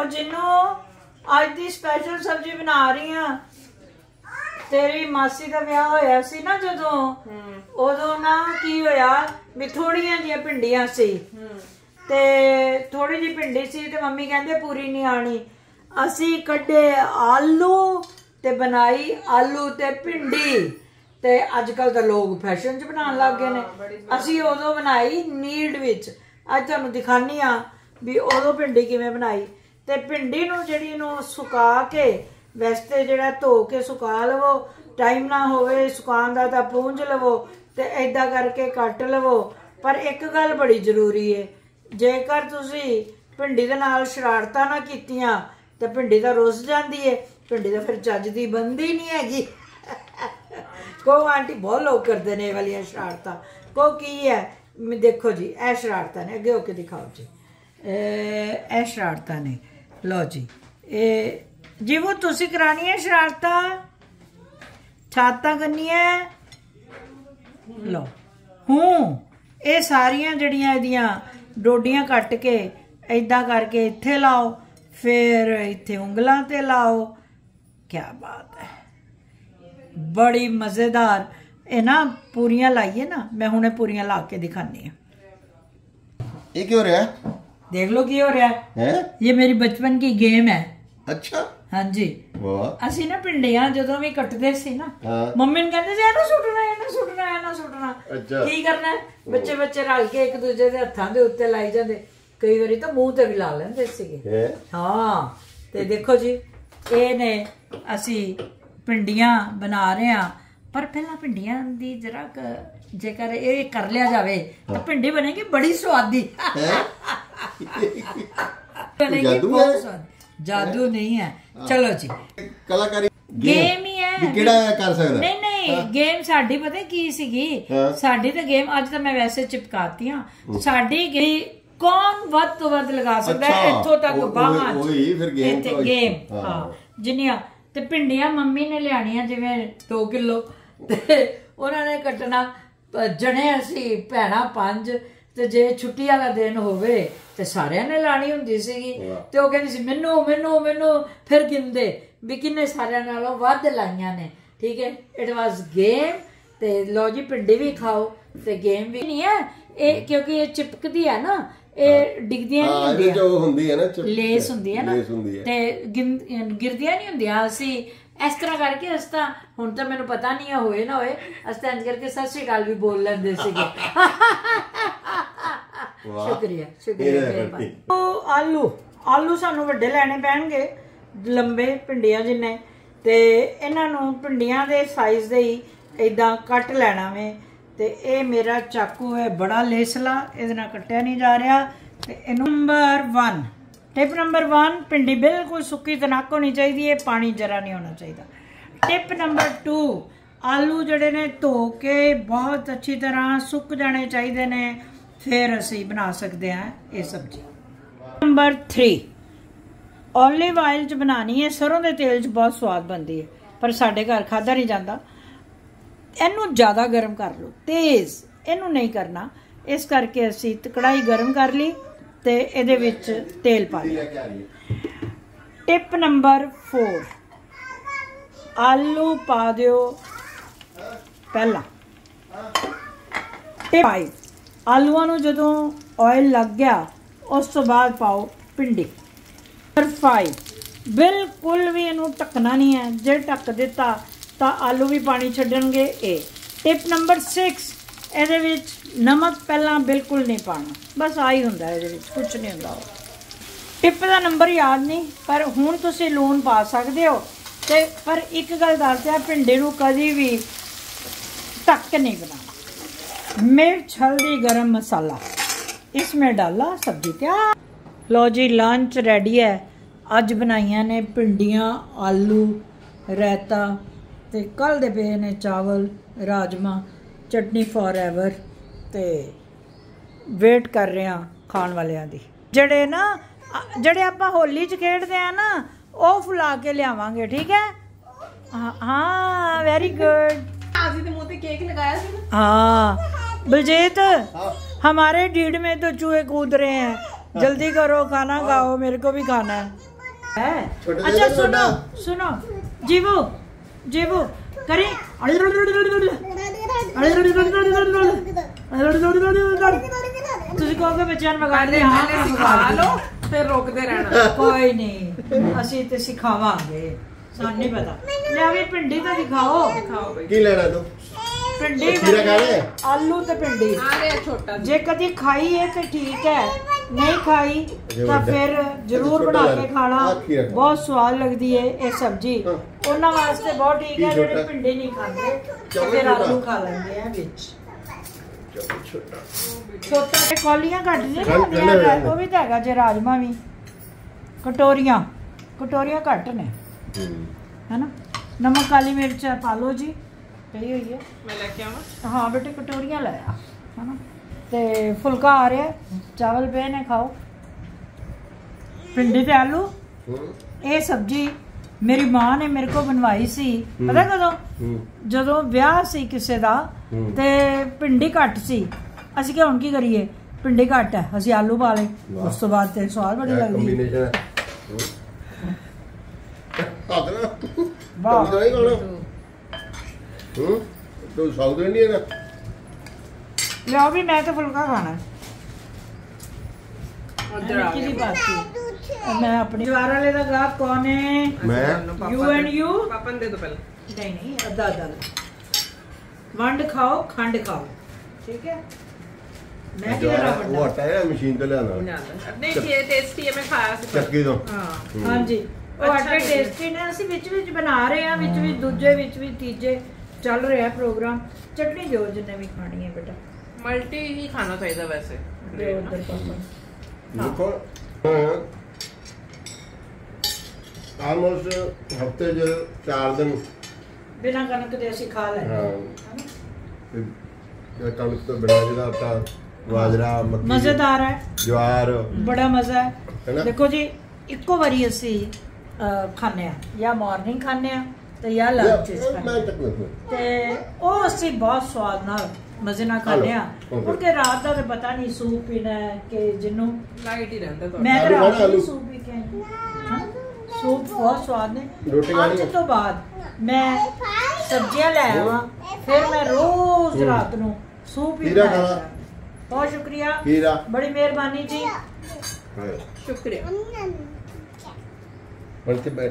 ਔਰ ਜਿੰਨੂੰ ਅੱਜ ਦੀ ਸਪੈਸ਼ਲ ਸਬਜ਼ੀ ਬਣਾ ਰਹੀ ਆ ਤੇਰੀ ਮਾਸੀ ਦਾ ਵਿਆਹ ਹੋਇਆ ਸੀ ਨਾ ਜਦੋਂ ਉਦੋਂ ਨਾ ਕੀ ਹੋਇਆ ਵੀ ਥੋੜੀਆਂ ਜੀਆਂ ਭਿੰਡੀਆਂ ਸੀ। ਤੇ ਥੋੜੀ ਜਿਹੀ ਭਿੰਡੀ ਸੀ ਤੇ ਮੰਮੀ ਕਹਿੰਦੇ ਪੂਰੀ ਨਹੀਂ ਆਣੀ ਅਸੀਂ ਕੱਢੇ ਆਲੂ ਤੇ ਬਣਾਈ ਆਲੂ ਤੇ ਭਿੰਡੀ। ਤੇ ਅੱਜ ਕੱਲ ਤਾਂ ਲੋਕ ਫੈਸ਼ਨ 'ਚ ਬਣਾਉਣ ਲੱਗ ਗਏ ਨੇ। ਅਸੀਂ ਉਦੋਂ ਬਣਾਈ ਨੀਡ ਵਿੱਚ। ਅੱਜ ਤੁਹਾਨੂੰ ਦਿਖਾਨੀ ਆ ਵੀ ਉਦੋਂ ਭਿੰਡੀ ਕਿਵੇਂ ਬਣਾਈ। ਤੇ ਭਿੰਡੀ ਨੂੰ ਜਿਹੜੀ ਨੂੰ ਸੁਕਾ ਕੇ ਵੈਸੇ ਜਿਹੜਾ ਧੋ ਕੇ ਸੁਕਾ ਲਵੋ ਟਾਈਮ ਨਾ ਹੋਵੇ ਸੁਕਾਉਣ ਦਾ ਤਾਂ ਪੂੰਝ ਲਵੋ ਤੇ ਐਦਾਂ ਕਰਕੇ ਕੱਟ ਲਵੋ। ਪਰ ਇੱਕ ਗੱਲ ਬੜੀ ਜ਼ਰੂਰੀ ਹੈ ਜੇਕਰ ਤੁਸੀਂ ਭਿੰਡੀ ਦੇ ਨਾਲ ਸ਼ਰਾਰਤਾਂ ਨਾ ਕੀਤੀਆਂ, ਤਾਂ ਭਿੰਡੀ ਤਾਂ ਰੁੱਸ ਜਾਂਦੀ ਹੈ ਭਿੰਡੀ ਤਾਂ ਫਿਰ ਚੱਜ ਦੀ ਬੰਦੀ ਨਹੀਂ ਹੈਗੀ। ਕੋ ਆਂਟੀ ਬਹੁਤ ਲੋਕ ਕਰਦੇ ਨੇ ਇਹ ਵਾਲੀਆਂ ਸ਼ਰਾਰਤਾਂ। ਕੋ ਕੀ ਹੈ ਦੇਖੋ ਜੀ, ਇਹ ਸ਼ਰਾਰਤਾਂ ਨੇ, ਅੱਗੇ ਹੋ ਕੇ ਦਿਖਾਓ ਜੀ। ਇਹ ਸ਼ਰਾਰਤਾਂ ਨੇ। ਲਓ ਜੀ। ਇਹ ਜਿਵੇਂ ਤੁਸੀਂ ਕਰਾਣੀ ਹੈ ਸ਼ਰਾਰਤਾ? ਛਾਤਾ ਕਰਨੀ ਹੈ ਲਓ। ਹੂੰ, ਇਹ ਸਾਰੀਆਂ ਜਿਹੜੀਆਂ ਇਹਦੀਆਂ ਡੋਡੀਆਂ ਕੱਟ ਕੇ ਐਦਾਂ ਕਰਕੇ ਇੱਥੇ ਲਾਓ, ਫਿਰ ਇੱਥੇ ਉਂਗਲਾਂ ਤੇ ਲਾਓ। ਕੀ ਬਾਤ ਹੈ। ਬੜੀ ਮਜ਼ੇਦਾਰ। ਇਹ ਨਾ ਪੂਰੀਆਂ ਲਾਈਏ ਨਾ, ਮੈਂ ਹੁਣੇ ਪੂਰੀਆਂ ਲਾ ਕੇ ਦਿਖਾਣੀ ਆ ਇਹ ਕਿਉਂ ਰਿਹਾ? ਦੇਖ ਲਓ ਕੀ ਹੋ ਰਿਹਾ। ਹੈ? ਇਹ ਮੇਰੀ ਬਚਪਨ ਦੀ ਗੇਮ ਹੈ। ਅੱਛਾ। ਹਾਂਜੀ। ਵਾਹ। ਅਸੀਂ ਨਾ ਪਿੰਡਿਆਂ ਜਦੋਂ ਵੀ ਕੱਟਦੇ ਸੀ ਨਾ ਮੰਮੀ ਨੂੰ ਕਹਿੰਦੇ ਸੀ ਇਹਨੂੰ ਸੁੱਟਣਾ ਇਹਨੂੰ ਸੁੱਟਣਾ ਇਹਨੂੰ ਸੁੱਟਣਾ। ਕੀ ਕਰਨਾ? ਬੱਚੇ ਬੱਚੇ ਰਲ ਕੇ ਇੱਕ ਦੂਜੇ ਦੇ ਹੱਥਾਂ ਦੇ ਉੱਤੇ ਲਾਈ ਜਾਂਦੇ। ਕਈ ਵਾਰੀ ਤਾਂ ਮੂੰਹ ਤੇ ਵੀ ਲਾ ਲੈਂਦੇ ਸੀਗੇ। ਹਾਂ? ਤੇ ਦੇਖੋ ਜੀ ਇਹ ਨੇ ਅਸੀਂ ਪਿੰਡੀਆਂ ਬਣਾ ਰਹੇ ਆ ਪਰ ਪਹਿਲਾਂ ਭਿੰਡੀਆਂ ਦੀ ਜਰਾ ਜੇਕਰ ਇਹ ਕਰ ਲਿਆ ਜਾਵੇ ਤਾਂ ਭਿੰਡੀ ਬਣੇਗੀ ਬੜੀ ਸਵਾਦੀ। ਜਾਦੂ ਹੈ? ਜਾਦੂ ਨਹੀਂ ਹੈ। ਚਲੋ ਜੀ। ਕਲਾਕਾਰੀ ਗੇਮ ਹੀ ਹੈ। ਕਿਹੜਾ ਕਰ ਸਕਦਾ? ਨਹੀਂ ਨਹੀਂ ਗੇਮ ਸਾਡੀ ਪਤਾ ਕੀ ਸੀਗੀ? ਸਾਡੀ ਤਾਂ ਗੇਮ ਅੱਜ ਤਾਂ ਮੈਂ ਵੈਸੇ ਚਿਪਕਾਤੀ ਆ ਸਾਡੀ ਗਈ ਕੌਣ ਵੱਧ ਤੋਂ ਵੱਧ ਲਗਾ ਸਕਦਾ ਇੱਥੋਂ ਤੱਕ ਬਾਹਾਂ ਉਹੀ ਫਿਰ ਗੇਮ ਤੇ ਗੇਮ ਹਾਂ। ਜਿੰਨੀਆਂ ਤੇ ਭਿੰਡੀਆਂ ਮੰਮੀ ਨੇ ਲਿਆਣੀਆਂ ਜਿਵੇਂ 2 ਕਿਲੋ। ਤੇ ਉਹਨਾਂ ਨੇ ਕੱਟਣਾ ਜਣੇ ਅਸੀਂ ਭੈਣਾ ਪੰਜ। ਤੇ ਜੇ ਛੁੱਟੀ ਵਾਲਾ ਦਿਨ ਹੋਵੇ ਤੇ ਸਾਰਿਆਂ ਨੇ ਲਾਣੀ ਹੁੰਦੀ ਸੀਗੀ। ਤੇ ਉਹ ਕਹਿੰਦੀ ਸੀ ਮੈਨੂੰ ਮੈਨੂੰ ਮੈਨੂੰ ਫਿਰ ਗਿੰਦੇ। ਵੀ ਕਿੰਨੇ ਸਾਰਿਆਂ ਨਾਲੋਂ ਵੱਧ ਲਾਈਆਂ ਨੇ। ਠੀਕ ਹੈ? ਇਟ ਵਾਸ ਗੇਮ ਤੇ ਲੋ ਜੀ ਪਿੰਡੀ ਵੀ ਖਾਓ ਤੇ ਗੇਮ ਵੀ ਨਹੀਂ ਹੈ। ਇਹ ਕਿਉਂਕਿ ਇਹ ਚਿਪਕਦੀ ਹੈ ਨਾ ਇਹ ਡਿੱਗਦੀਆਂ ਨਹੀਂ ਹੁੰਦੀਆਂ। ਜੋ ਹੁੰਦੀ ਹੈ ਨਾ ਲੇਸ ਹੁੰਦੀ ਹੈ ਨਾ। ਤੇ ਗਿਰਦੀਆਂ ਨਹੀਂ ਹੁੰਦੀਆਂ। ਅਸੀਂ ਇਸ ਤਰ੍ਹਾਂ ਕਰਕੇ ਅਸੀਂ ਤਾਂ ਹੁਣ ਤਾਂ ਮੈਨੂੰ ਪਤਾ ਨਹੀਂ ਹੋਏ ਨਾ ਹੋਏ ਅਸੀਂ ਤਾਂ ਇੰਝ ਕਰਕੇ ਸਤਿ ਸ਼੍ਰੀ ਅਕਾਲ ਵੀ ਬੋਲ ਲੈਂਦੇ ਸੀਗੇ। ਸ਼ੁਕਰੀਆ ਇਹ ਸ਼ੁਕਰੀਆ ਮਿਹਰਬਾਨੀ। ਉਹ ਆਲੂ ਆਲੂ ਸਾਨੂੰ ਵੱਡੇ ਲੈਣੇ ਪੈਣਗੇ ਲੰਬੇ ਪਿੰਡੀਆਂ ਜਿੰਨੇ ਤੇ ਇਹਨਾਂ ਨੂੰ ਪਿੰਡੀਆਂ ਦੇ ਸਾਈਜ਼ ਦੇ ਹੀ ਇਦਾਂ ਕੱਟ ਲੈਣਾ ਵੇ। ਤੇ ਇਹ ਮੇਰਾ ਚਾਕੂ ਹੈ ਬੜਾ ਲੇਸਲਾ ਇਹਦੇ ਨਾਲ ਕੱਟਿਆ ਨਹੀਂ ਜਾ ਰਿਹਾ। ਤੇ ਇਹਨੂੰ ਨੰਬਰ 1 ਟਿਪ ਨੰਬਰ 1 ਪਿੰਡੀ ਬਿਲਕੁਲ ਸੁੱਕੀ ਤਨਕ ਹੋਣੀ ਚਾਹੀਦੀ ਹੈ ਪਾਣੀ ਜਰਾ ਨਹੀਂ ਹੋਣਾ ਚਾਹੀਦਾ। ਟਿਪ ਨੰਬਰ 2 ਆਲੂ ਜਿਹੜੇ ਨੇ ਧੋ ਕੇ ਬਹੁਤ ਅੱਛੀ ਤਰ੍ਹਾਂ ਸੁੱਕ ਜਾਣੇ ਚਾਹੀਦੇ ਨੇ। ਫਿਰ ਅਸੀਂ ਬਣਾ ਸਕਦੇ ਹਾਂ ਇਹ ਸਬਜ਼ੀ। ਨੰਬਰ 3 ਓਲਿਵ ਆਇਲ ਚ ਬਣਾਣੀ ਹੈ, ਸਰੋਂ ਦੇ ਤੇਲ ਚ ਬਹੁਤ ਸਵਾਦ ਬਣਦੀ ਹੈ, ਪਰ ਸਾਡੇ ਘਰ ਖਾਦਾ ਨਹੀਂ ਜਾਂਦਾ। ਇਹਨੂੰ ਜ਼ਿਆਦਾ ਗਰਮ ਕਰ ਲਓ, ਤੇਜ਼। ਇਹਨੂੰ ਨਹੀਂ ਕਰਨਾ। ਇਸ ਕਰਕੇ ਅਸੀਂ ਤ- ਕੜਾਹੀ ਗਰਮ ਕਰ ਲਈ ਤੇ ਇਹਦੇ ਵਿੱਚ ਤੇਲ ਪਾ ਲਿਆ। ਟਿਪ ਨੰਬਰ 4 ਆਲੂ ਪਾ ਦਿਓ। ਪਹਿਲਾਂ। ਟਿਪ 5 ਆਲੂਆਂ ਨੂੰ ਜਦੋਂ ਆਇਲ ਲੱਗ ਗਿਆ, ਉਸ ਤੋਂ ਬਾਅਦ ਪਾਓ ਪਿੰਡੀ ਪਰ 5 ਬਿਲਕੁਲ ਵੀ ਇਹਨੂੰ ਢੱਕਣਾ ਨਹੀਂ ਹੈ। ਜੇ ਢੱਕ ਦਿੱਤਾ, ਤਾਂ ਆਲੂ ਵੀ ਪਾਣੀ ਛੱਡਣਗੇ। ਇਹ ਟਿਪ ਨੰਬਰ 6 ਇਹਦੇ ਵਿੱਚ ਨਮਕ ਪਹਿਲਾਂ ਬਿਲਕੁਲ ਨਹੀਂ ਪਾਣਾ ਬਸ ਆਈ ਹੁੰਦਾ ਇਹਦੇ ਵਿੱਚ ਕੁਝ ਨਹੀਂ ਹੁੰਦਾ ਟਿਪ ਦਾ ਨੰਬਰ ਯਾਦ ਨਹੀਂ, ਪਰ ਹੁਣ ਤੁਸੀਂ ਲੂਣ ਪਾ ਸਕਦੇ ਹੋ। ਤੇ ਪਰ ਇੱਕ ਗੱਲ ਦੱਸਦੇ ਆ ਪਿੰਡੇ ਨੂੰ ਕਦੀ ਵੀ ਟੱਕ ਨਹੀਂ ਬਣਾਉਣਾ। मिर्च हल्दी गरम मसाला इसमें डाला सब्जी तैयार ਲੋ ਜੀ ਲੰਚ ਰੈਡੀ ਹੈ। ਅੱਜ ਬਣਾਈਆਂ ਨੇ ਪਿੰਡੀਆਂ ਆਲੂ ਰਾਇਤਾ ਤੇ ਕੱਲ ਦੇ ਪਏ ਨੇ ਚਾਵਲ ਰਾਜਮਾ ਚਟਨੀ ਫੋਰ ਐਵਰ ਤੇ ਵੇਟ ਕਰ ਰਹੇ ਆ ਖਾਣ ਵਾਲਿਆਂ ਦੀ। ਜਿਹੜੇ ਨਾ ਜਿਹੜੇ ਆਪਾਂ ਹੋਲੀ 'ਚ ਖੇਡਦੇ ਆ ਨਾ ਉਹ ਫੁਲਾ ਕੇ ਲਿਆਵਾਂਗੇ ਠੀਕ ਹੈ? ਹਾਂ ਵੈਰੀ ਗੁੱਡ ਆਜੀ ਦੇ ਮੂੰਹ ਤੇ ਕੇਕ ਲਗਾਇਆ ਸੀ ਨਾ। बलजीत हमारे ढीड में तो चूहे कूद रहे हैं जल्दी करो खाना खाओ मेरे को भी खाना है है छोटे अच्छा दे दो, सुनो छोटा। सुनो जीवो जीवो करे ਤੁਸੀਂ ਕਹੋਗੇ ਬੱਚਿਆਂ ਨੂੰ ਵਿਗਾੜਦੇ ਪਹਿਲੇ ਹਾਂ ਪਹਿਲੇ ਹਾਂ, ਸਿਖਾ ਵਿਗਾੜਦੇ। ਲਓ ਫਿਰ ਰੋਕਦੇ ਰਹਿਣਾ ਕੋਈ ਨਹੀਂ ਅਸੀਂ ਤੇ ਸਿਖਾਵਾਂਗੇ ਸਾਨੂੰ ਨਹੀਂ ਪਤਾ ਲੈ ਵੀ ਭਿੰਡੀ ਤਾਂ ਦਿਖਾਓ ਖਾਓ ਬਈ ਕੀ ਲੈਣਾ ਤੂੰ ਭਿੰਡੀ ਖੀਰਾ ਖਾ ਲੈ। ਆਲੂ ਤੇ ਭਿੰਡੀ ਆ ਰਿਹਾ ਛੋਟਾ ਜੇ ਕਦੀ ਖਾਈ ਹੈ ਤੇ ਠੀਕ ਹੈ ਨਹੀਂ ਖਾਈ ਜੇ ਤਾਂ ਫਿਰ ਜ਼ਰੂਰ ਬਣਾ ਕੇ। ਖਾਣਾ। ਬਹੁਤ ਸਵਾਦ ਲੱਗਦੀ ਹੈ ਇਹ ਸਬਜ਼ੀ। ਉਹਨਾਂ ਵਾਸਤੇ ਬਹੁਤ ਠੀਕ ਹੈ ਜਿਹੜੇ? ਭਿੰਡੀ ਨਹੀਂ ਖਾਂਦੇ ਫਿਰ। ਆਲੂ ਖਾ ਲੈਂਦੇ ਆ ਵਿੱਚ ਛੋਟਾ ਛੋਟਾ ਤੇ ਕੌਲੀਆਂ ਘੱਟ ਵੇਲੇ। ਉਹ ਵੀ ਤਾਂ ਹੈਗਾ ਜੇ ਰਾਜਮਾ ਵੀ ਕਟੋਰੀਆਂ ਕਟੋਰੀਆਂ ਘੱਟ ਨੇ ਹੈਨਾ ਨਮਕ ਕਾਲੀ ਮਿਰਚ ਪਾ ਲਓ ਜੀ ਪਈ ਹੋਈ ਹੈ। ਮੈਂ ਲੈ ਕੇ ਆਵਾਂ। ਹਾਂ ਬੇਟੇ ਕਟੋਰੀਆਂ ਲੈ ਆ ਹਨਾ। ਤੇ ਫੁਲਕਾ ਆ ਰਿਹਾ ਚਾਵਲ ਪਏ ਨੇ ਖਾਓ। ਭਿੰਡੀ ਤੇ ਆਲੂ। ਇਹ ਸਬਜੀ ਮੇਰੀ ਮਾਂ ਨੇ ਮੇਰੇ ਕੋ ਬਣਵਾਈ ਸੀ। ਪਤਾ ਕਦੋਂ? ਜਦੋਂ ਵਿਆਹ ਸੀ ਕਿਸੇ ਦਾ। ਤੇ ਭਿੰਡੀ ਘੱਟ ਸੀ। ਅਸੀਂ ਕਿਹਾ ਹੁਣ ਕੀ ਕਰੀਏ? ਭਿੰਡੀ ਘੱਟ ਹੈ ਅਸੀਂ ਆਲੂ ਪਾ ਲਏ। ਵਾਹ। ਉਸ ਤੋਂ ਬਾਅਦ ਤੇ ਸਵਾਦ ਬੜੀ ਲੱਗਦੀ। ਹੈ। ਕੰਬੀਨੇਸ਼ਨ ਵਾਹ। ਹੂੰ ਤੂੰ ਸਾਊਥ ਇੰਡੀਅਨ ਹੈ ਲਿਆਓ ਵੀ ਮੈਂ ਤਾਂ ਫੁਲਕਾ ਖਾਣਾ। ਹੈ ਉਧਰ ਆ ਨਿੱਕੀ ਜਿਹੀ ਗਿਆ। ਬਾਤ ਸੀ ਔਰ ਮੈਂ ਆਪਣੀ ਜਵਾਰ ਵਾਲੇ ਦਾ ਗ੍ਰਾਹਕ ਕੌਣ ਹੈ ਮੈਂ? You and you? ਪਾਪਾ ਨੂੰ ਦੇ ਦੋ ਪਹਿਲਾਂ। ਨਹੀਂ ਨਹੀਂ ਅੱਧਾ ਅੱਧਾ। ਵੰਡ ਖਾਓ ਖੰਡ ਖਾਓ। ਠੀਕ ਹੈ? ਮੈਂ ਜੋ ਕਿਹੜਾ ਹੈ, ਉਹ ਵੱਡਾ ਆਟਾ ਹੈ ਮਸ਼ੀਨ ਤੋਂ ਲਿਆਉਣਾ ਜਾਂਦਾ ਨਹੀਂ ਇਹ ਟੇਸਟੀ ਹੈ ਮੈਂ ਖਾਇਆ ਸੀ ਪਰ। ਚੱਕੀ ਤੋਂ। ਹਾਂ ਹੂੰ। ਹਾਂਜੀ। ਉਹ ਅੱਛਾ ਆਟੇ ਜੀ। ਟੇਸਟੀ ਨੇ ਅਸੀਂ ਵਿੱਚ ਵਿੱਚ ਬਣਾ ਰਹੇ ਹਾਂ ਵਿੱਚ ਵਿੱਚ ਦੂਜੇ ਵਿੱਚ ਵਿੱਚ ਤੀਜੇ। ਚੱਲ ਰਿਹਾ ਪ੍ਰੋਗਰਾਮ। ਚਟਨੀ ਦਿਓ ਜਿੰਨੇ ਵੀ ਖਾਣੀ ਹੈ ਬੇਟਾ। ਮਲਟੀ ਹੀ ਖਾਣਾ ਚਾਹੀਦਾ ਵੈਸੇ। ਦਿਓ ਉੱਧਰ ਪਾਪਾ ਨੂੰ। ਦੇਖੋ ਆਲਮੋਸਟ ਹਫ਼ਤੇ ਚ ਚਾਰ ਦਿਨ। ਬਿਨਾਂ ਕਣਕ ਦੇ ਅਸੀਂ ਖਾ ਲੈਂਦੇ ਹਾਂ। ਇਹ ਕਣਕ ਤੋਂ ਬਿਨਾਂ ਜਿਹੜਾ ਆਟਾ ਬਾਜਰਾ ਮੱਕੀ ਮਜ਼ੇਦਾਰ ਹੈ। ਜਵਾਰ। ਬੜਾ ਮਜ਼ਾ ਹੈ? ਦੇਖੋ ਜੀ ਇੱਕੋ ਵਾਰੀ ਅਸੀਂ ਆ ਜਾਂ ਮਾਰਨਿੰਗ ਖਾਂਦੇ ਆ ਤੇ ਜਾਂ ਲੰਚ ਮੈਂ। ਤੱਕ ਤੇ ਉਹ ਅਸੀਂ ਬਹੁਤ ਸਵਾਦ ਨਾਲ ਮਜ਼ੇ ਨਾਲ ਖਾਂਦੇ ਆ ਕਿਉਂਕਿ ਰਾਤ ਦਾ ਤਾਂ ਪਤਾ ਨਹੀਂ ਸੂਪ ਪੀਣਾ ਕਿ ਜਿਹਨੂੰ ਲਾਈਟ ਹੀ ਰਹਿੰਦਾ ਤੁਹਾਡਾ ਮੈਂ ਰਾਤ ਆਲੂ। ਸੂਪ ਪੀ ਕੇ। ਸੂਪ ਬਹੁਤ ਸਵਾਦ ਨੇ ਰੋਟੀ ਖਾਣੀ ਅੱਜ? ਤੋਂ ਬਾਅਦ ਮੈਂ ਸਬਜ਼ੀਆਂ ਲੈ ਆਵਾਂ ਫਿਰ ਮੈਂ ਰੋਜ਼। ਰਾਤ ਨੂੰ ਸੂਪ ਹੀ ਖਾਣਾ। ਬਹੁਤ ਸ਼ੁਕਰੀਆ ਬੜੀ ਮਿਹਰਬਾਨੀ ਜੀ ਹਾਂ ਸ਼ੁਕਰੀਆ ਹੁਣ ਤੇ ਬੈ-